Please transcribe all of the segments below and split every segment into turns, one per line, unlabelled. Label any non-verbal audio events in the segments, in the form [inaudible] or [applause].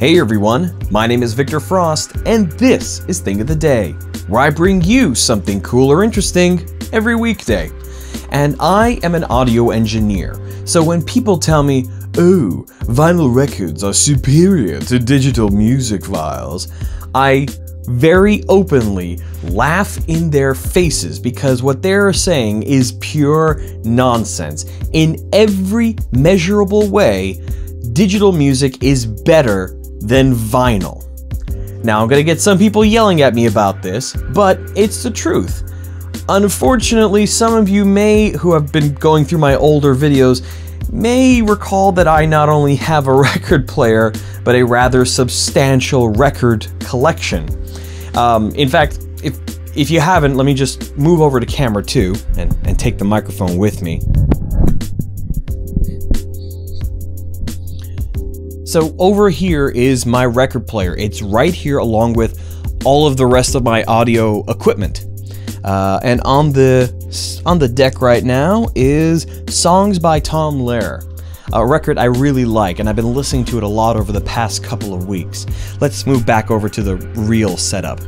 Hey everyone, my name is Victor Frost, and this is Thing of the Day, where I bring you something cool or interesting every weekday. And I am an audio engineer, so when people tell me, oh, vinyl records are superior to digital music files, I very openly laugh in their faces because what they're saying is pure nonsense. In every measurable way, digital music is better than vinyl. Now, I'm gonna get some people yelling at me about this, but it's the truth. Unfortunately, some of you may, who have been going through my older videos, may recall that I not only have a [laughs] record player, but a rather substantial record collection. Um, in fact, if if you haven't, let me just move over to camera two and, and take the microphone with me. So over here is my record player. It's right here along with all of the rest of my audio equipment. Uh, and on the on the deck right now is Songs by Tom Lehrer, a record I really like, and I've been listening to it a lot over the past couple of weeks. Let's move back over to the real setup.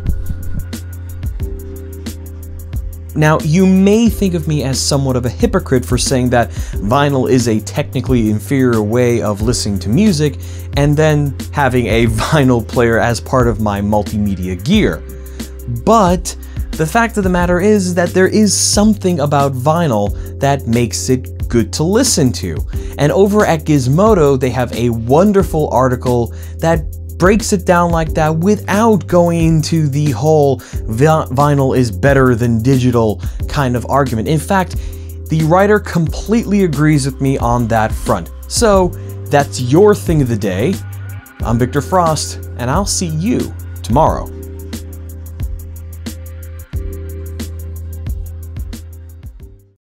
Now, you may think of me as somewhat of a hypocrite for saying that vinyl is a technically inferior way of listening to music, and then having a [laughs] vinyl player as part of my multimedia gear. But the fact of the matter is that there is something about vinyl that makes it good to listen to. And over at Gizmodo, they have a wonderful article that breaks it down like that without going into the whole vinyl is better than digital kind of argument. In fact, the writer completely agrees with me on that front. So, that's your thing of the day. I'm Victor Frost, and I'll see you tomorrow.